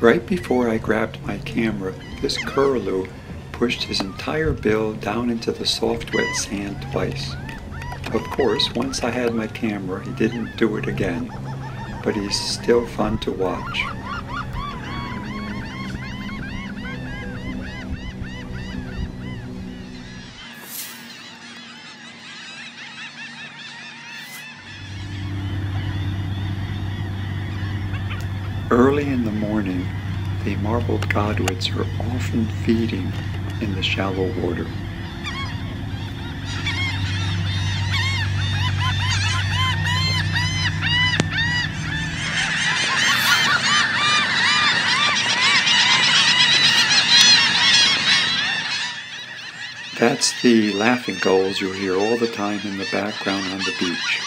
Right before I grabbed my camera, this curlew pushed his entire bill down into the soft wet sand twice. Of course, once I had my camera, he didn't do it again, but he's still fun to watch. Early in the morning, the marbled godwits are often feeding in the shallow water. That's the laughing gulls you hear all the time in the background on the beach.